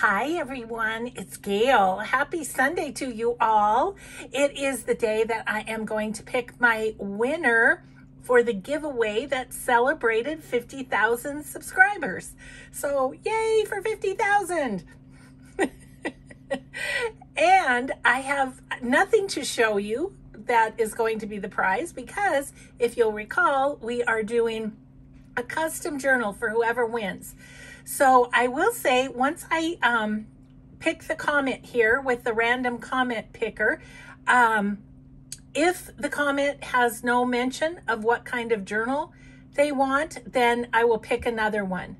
Hi, everyone. It's Gayle. Happy Sunday to you all. It is the day that I am going to pick my winner for the giveaway that celebrated 50,000 subscribers. So, yay for 50,000! and I have nothing to show you that is going to be the prize because if you'll recall, we are doing a custom journal for whoever wins. So I will say once I um, pick the comment here with the random comment picker, um, if the comment has no mention of what kind of journal they want, then I will pick another one.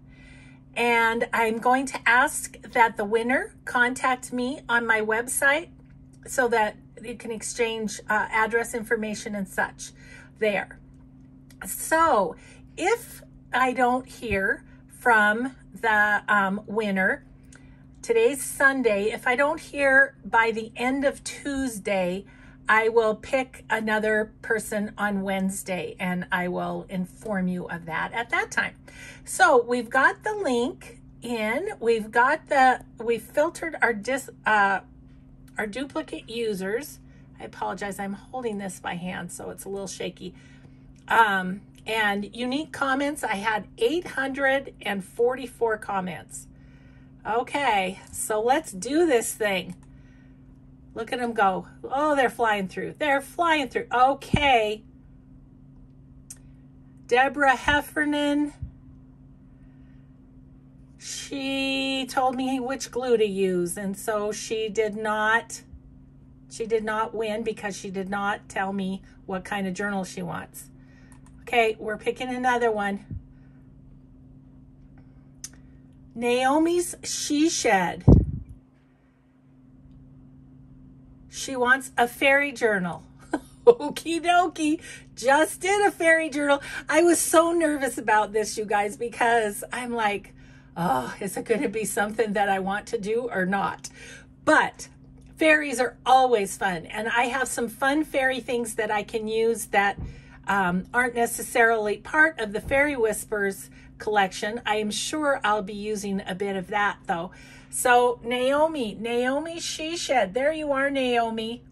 And I'm going to ask that the winner contact me on my website so that you can exchange uh, address information and such there. So if I don't hear from the um, winner. Today's Sunday. If I don't hear by the end of Tuesday, I will pick another person on Wednesday and I will inform you of that at that time. So we've got the link in, we've got the, we've filtered our dis, uh, our duplicate users. I apologize, I'm holding this by hand, so it's a little shaky. Um, and unique comments, I had 844 comments. Okay, so let's do this thing. Look at them go. Oh, they're flying through. They're flying through. Okay. Deborah Heffernan. She told me which glue to use, and so she did not she did not win because she did not tell me what kind of journal she wants. Okay, we're picking another one. Naomi's She Shed. She wants a fairy journal. Okie dokie. Just did a fairy journal. I was so nervous about this, you guys, because I'm like, oh, is it going to be something that I want to do or not? But fairies are always fun. And I have some fun fairy things that I can use that um, aren't necessarily part of the Fairy Whispers collection. I am sure I'll be using a bit of that though. So Naomi, Naomi She Shed, there you are, Naomi.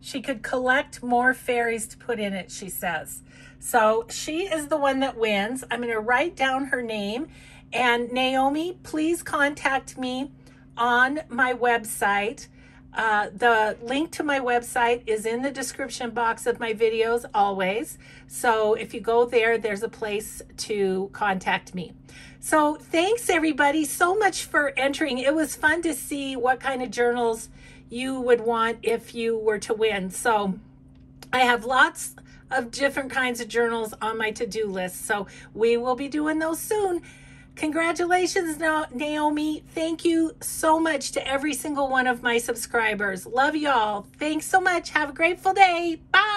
She could collect more fairies to put in it, she says. So she is the one that wins. I'm going to write down her name. And Naomi, please contact me on my website uh, the link to my website is in the description box of my videos always. So if you go there, there's a place to contact me. So thanks everybody so much for entering. It was fun to see what kind of journals you would want if you were to win. So I have lots of different kinds of journals on my to-do list. So we will be doing those soon. Congratulations, Naomi. Thank you so much to every single one of my subscribers. Love y'all. Thanks so much. Have a grateful day. Bye.